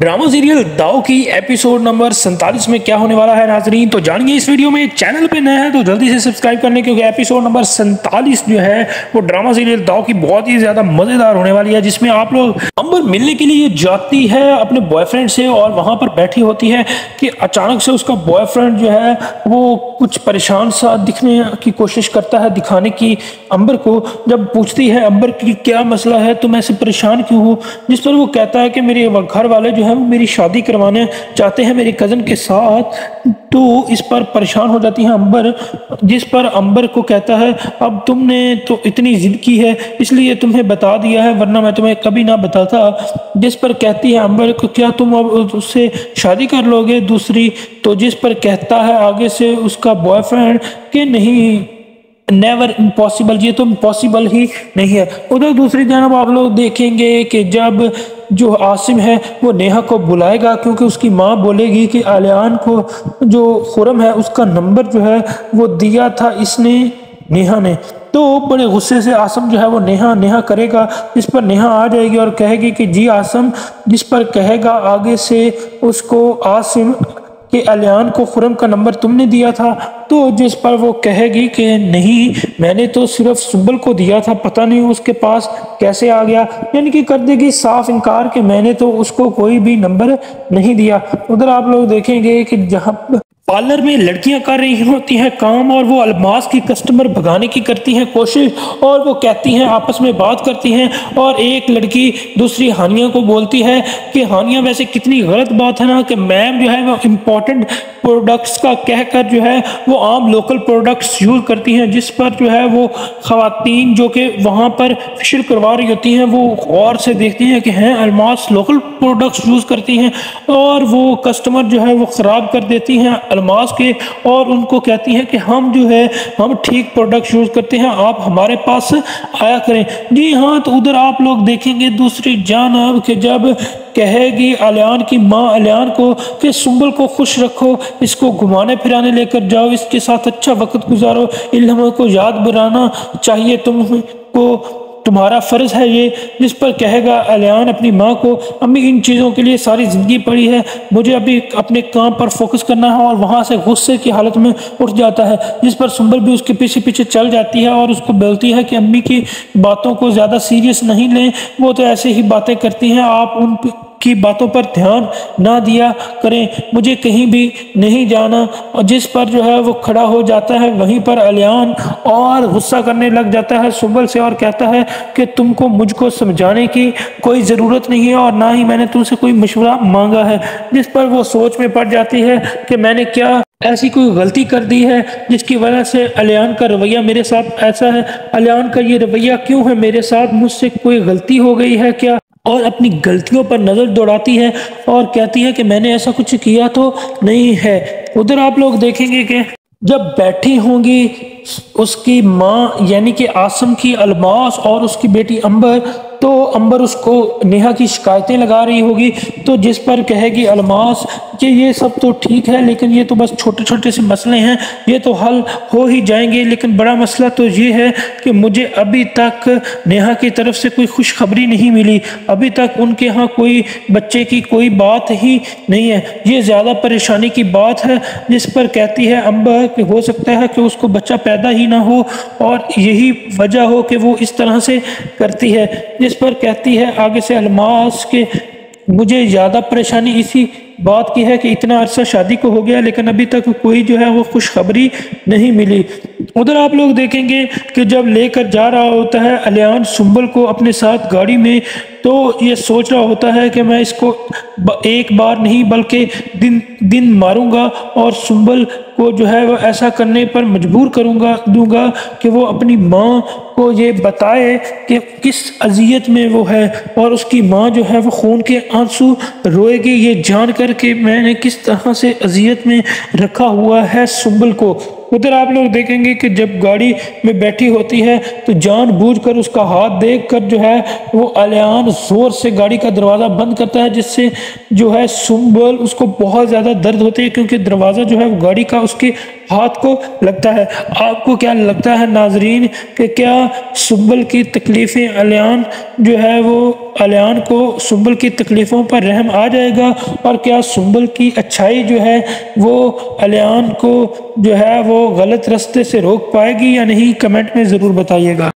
Drama serial दाव की episode number सैंतालीस में क्या होने वाला है नाजरीन? तो जानिए इस वीडियो में चैनल पे नया हैं तो जल्दी से सब्सक्राइब करने क्योंकि एपिसोड नंबर सैंतालीस जो है, वो ड्रामा सीरियल दाव की बहुत ही ज़्यादा मज़ेदार होने वाली है, जिसमें आप लोग अंबर मिलने के लिए जाती है अपने बॉयफ्रेंड से और वहाँ पर बैठी होती है कि अचानक से उसका बॉयफ्रेंड जो है, वो कुछ परेशान सा दिखने की कोशिश करता है दिखाने की अंबर को। जब पूछती है, अंबर, की क्या मसला है? तो मैं ऐसे परेशान क्यों हूँ? जिस पर वो कहता है कि मेरे घर वाले जो है मेरी शादी करवाने चाहते हैं मेरी कज़न के साथ तो इस पर परेशान हो जाती है अंबर। जिस पर अंबर को कहता है, अब तुमने तो इतनी जिद की है, इसलिए तुम्हें बता दिया है, वरना मैं तुम्हें कभी ना बताता। जिस पर कहती है अंबर को, क्या तुम अब उससे शादी कर लोगे? दूसरी तो जिस पर कहता है आगे से उसका बॉयफ्रेंड कि नहीं नेवर इम्पॉसिबल ये तो इम्पॉसिबल ही नहीं है। उधर दूसरी जानब आप लोग देखेंगे कि जब जो आसिम है, वो नेहा को बुलाएगा क्योंकि उसकी माँ बोलेगी कि आलियान को जो खुरम है, उसका नंबर जो है, वो दिया था इसने नेहा ने। तो बड़े गुस्से से आसम जो है, वो नेहा नेहा करेगा जिस पर नेहा आ जाएगी और कहेगी कि, जी आसम, जिस पर कहेगा आगे से उसको आसिम कि अलियान को खुरम का नंबर तुमने दिया था तो जिस पर वो कहेगी कि नहीं, मैंने तो सिर्फ़ सुबल को दिया था, पता नहीं उसके पास कैसे आ गया। यानी कि कर देगी साफ़ इनकार कि मैंने तो उसको कोई भी नंबर नहीं दिया। उधर आप लोग देखेंगे कि जहाँ पार्लर में लड़कियाँ कर रही होती हैं काम और वो अलमास की कस्टमर भगाने की करती हैं कोशिश और वो कहती हैं, आपस में बात करती हैं और एक लड़की दूसरी हानिया को बोलती है कि हानिया वैसे कितनी गलत बात है ना कि मैम जो है वो इम्पोर्टेंट प्रोडक्ट्स का कहकर जो है वो आम लोकल प्रोडक्ट्स यूज़ करती हैं, जिस पर जो है वो खातन जो कि वहाँ पर फेशियल करवा रही होती हैं, वो गौर से देखती हैं कि हैं अलमास लोकल प्रोडक्ट्स यूज़ करती हैं और वो कस्टमर जो है वो ख़राब कर देती हैं अलमास के और उनको कहती हैं कि हम जो है, हम ठीक प्रोडक्ट यूज़ करते हैं, आप हमारे पास आया करें। जी हाँ तो उधर आप लोग देखेंगे दूसरी जानब कि जब कहेगी अलियान की माँ अलियान को कि सुम्बल को खुश रखो, इसको घुमाने फिराने लेकर जाओ, इसके साथ अच्छा वक्त गुजारो, इल्म को याद बनाना चाहिए तुमको। तुम्हारा फ़र्ज़ है ये, जिस पर कहेगा, अलियान अपनी माँ को, अम्मी, इन चीज़ों के लिए सारी ज़िंदगी पड़ी है, मुझे अभी अपने काम पर फोकस करना है और वहाँ से गुस्से की हालत में उठ जाता है, जिस पर सुंबल भी उसके पीछे पीछे चल जाती है और उसको बोलती है कि, अम्मी, की बातों को ज़्यादा सीरियस नहीं लें, वो तो ऐसे ही बातें करती हैं, आप उन की बातों पर ध्यान ना दिया करें। मुझे कहीं भी नहीं जाना। और जिस पर जो है वो खड़ा हो जाता है, वहीं पर अलियान और गुस्सा करने लग जाता है। सुबल से और कहता है कि तुमको मुझको समझाने की कोई ज़रूरत नहीं है और ना ही मैंने तुमसे कोई मशवरा मांगा है। जिस पर वो सोच में पड़ जाती है कि मैंने क्या ऐसी कोई गलती कर दी है, जिसकी वजह से अलियान का रवैया मेरे साथ ऐसा है। अलियान का ये रवैया क्यों है? मेरे साथ मुझसे कोई गलती हो गई है क्या? और अपनी गलतियों पर नज़र दौड़ाती है और कहती है कि मैंने ऐसा कुछ किया तो नहीं है। उधर आप लोग देखेंगे कि जब बैठी होंगी, उसकी माँ यानी कि आसम की अलमास और उसकी बेटी अंबर तो अंबर उसको नेहा की शिकायतें लगा रही होगी तो जिस पर कहेगी अलमास कि ये सब तो ठीक है, लेकिन ये तो बस छोटे छोटे से मसले हैं, ये तो हल हो ही जाएँगे, लेकिन बड़ा मसला तो ये है कि मुझे अभी तक नेहा की तरफ़ से कोई खुशखबरी नहीं मिली। अभी तक उनके यहाँ कोई बच्चे की कोई बात ही नहीं है। ये ज़्यादा परेशानी की बात है, जिस पर कहती है अम्बर कि हो सकता है कि उसको बच्चा पैदा ही ना हो, और यही वजह हो कि वो इस तरह से करती है। जिस पर कहती है आगे से अलमास के, मुझे ज़्यादा परेशानी इसी बात की है कि इतना अरसा शादी को हो गया, लेकिन अभी तक कोई जो है वो खुशखबरी नहीं मिली। उधर आप लोग देखेंगे कि जब लेकर जा रहा होता है, अलियान सुम्बल को अपने साथ गाड़ी में तो ये सोच रहा होता है कि मैं इसको एक बार नहीं, बल्कि दिन दिन मारूँगा और सुम्बल को जो है वो ऐसा करने पर मजबूर करूँगा, दूँगा कि वो अपनी माँ को ये बताए कि किस अजियत में वो है और उसकी माँ जो है वो खून के आँसू रोएगी। ये जान कर के मैंने किस तरह से अजियत में रखा हुआ है सुम्बल को। उधर आप लोग देखेंगे कि जब गाड़ी में बैठी होती है तो जान बूझ कर उसका हाथ देख कर जो है वो अलियान ज़ोर से गाड़ी का दरवाज़ा बंद करता है, जिससे जो है सुम्बल उसको बहुत ज़्यादा दर्द होती है, क्योंकि दरवाज़ा जो है वो गाड़ी का उसके हाथ को लगता है। आपको क्या लगता है नाजरीन कि क्या सुम्बल की तकलीफ़ें अलियान जो है वो अलियान को सुम्बल की तकलीफ़ों पर रहम आ जाएगा, और क्या सुम्बल की अच्छाई जो है वो अलियान को जो है वो गलत रास्ते से रोक पाएगी या नहीं, कमेंट में ज़रूर बताइएगा।